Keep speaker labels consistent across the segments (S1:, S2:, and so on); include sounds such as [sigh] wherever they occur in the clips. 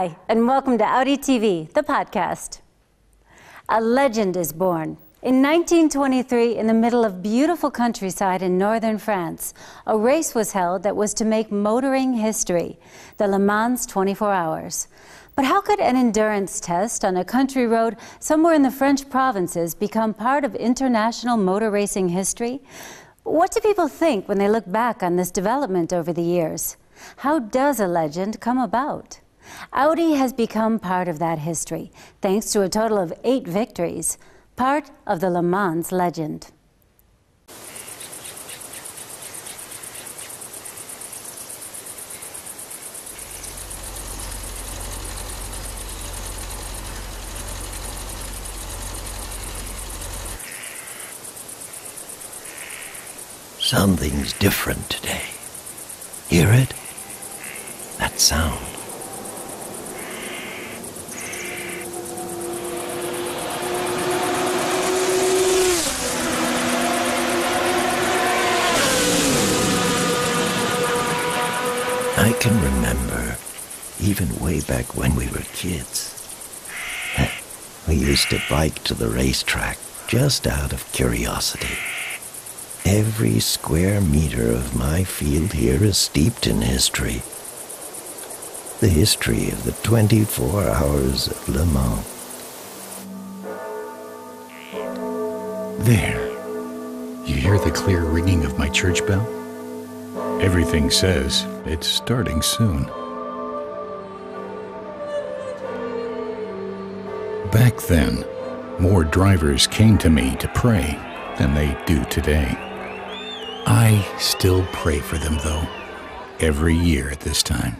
S1: Hi, and welcome to Audi TV, the podcast. A legend is born. In 1923, in the middle of beautiful countryside in northern France, a race was held that was to make motoring history, the Le Mans 24 Hours. But how could an endurance test on a country road somewhere in the French provinces become part of international motor racing history? What do people think when they look back on this development over the years? How does a legend come about? Audi has become part of that history, thanks to a total of eight victories, part of the Le Mans legend.
S2: Something's different today. Hear it? That sound. I can remember, even way back when we were kids. [laughs] We used to bike to the racetrack just out of curiosity. Every square meter of my field here is steeped in history. The history of the 24 hours of Le Mans.
S3: There. You hear the clear ringing of my church bell? Everything says it's starting soon. Back then, more drivers came to me to pray than they do today. I still pray for them, though, every year at this time.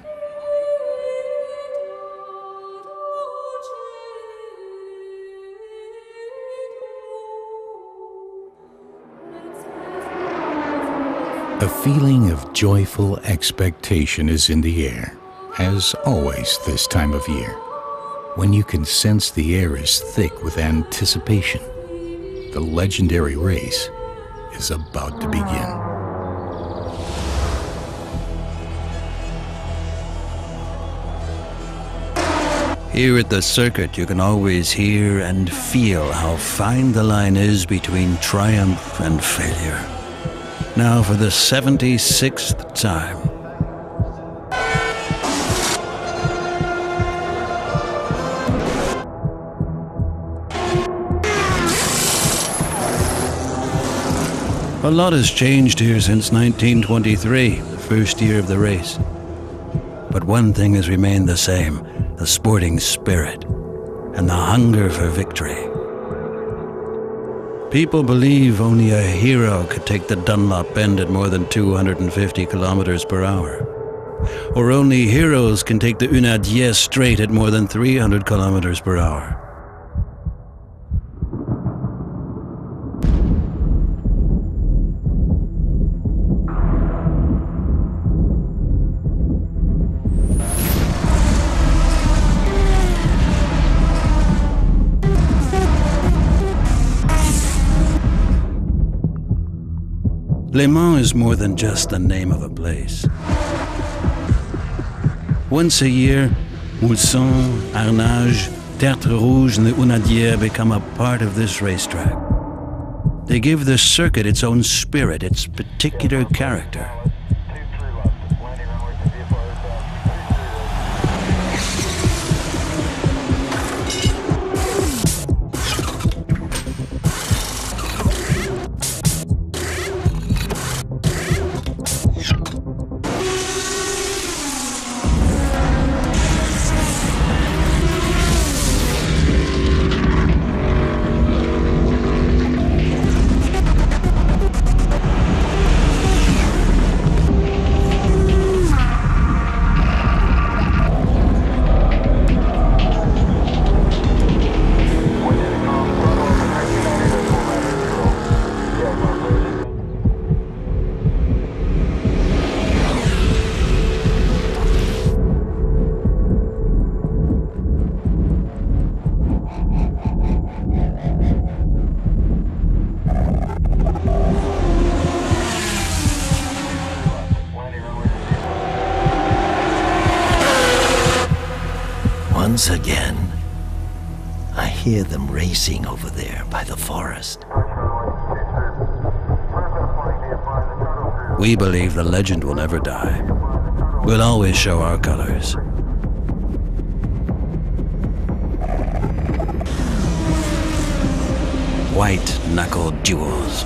S3: A feeling of joyful expectation is in the air, as always this time of year, when you can sense the air is thick with anticipation. The legendary race is about to begin.
S4: Here at the circuit, you can always hear and feel how fine the line is between triumph and failure now for the 76th time. A lot has changed here since 1923, the first year of the race. But one thing has remained the same the sporting spirit and the hunger for victory. People believe only a hero could take the Dunlop Bend at more than 250 kilometers per hour. Or only heroes can take the Hunaudières straight at more than 300 kilometers per hour. Le Mans is more than just the name of a place. Once a year, Mulsanne, Arnage, Tertre Rouge, and the Hunaudières become a part of this racetrack. They give the circuit its own spirit, its particular character.
S2: Once again, I hear them racing over there by the forest.
S4: We believe the legend will never die. We'll always show our colors. White knuckled duels.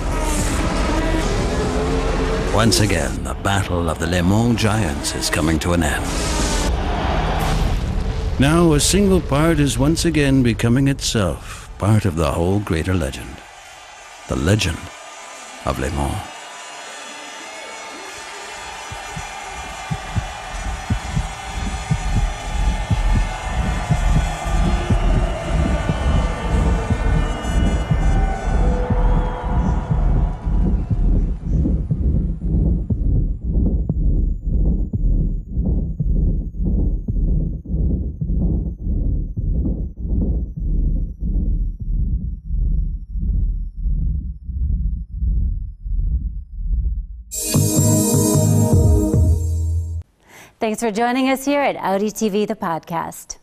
S4: Once again, the battle of the Le Mans Giants is coming to an end. Now, a single part is once again becoming itself part of the whole greater legend. The legend of Le Mans.
S1: Thanks for joining us here at Audi TV, the podcast.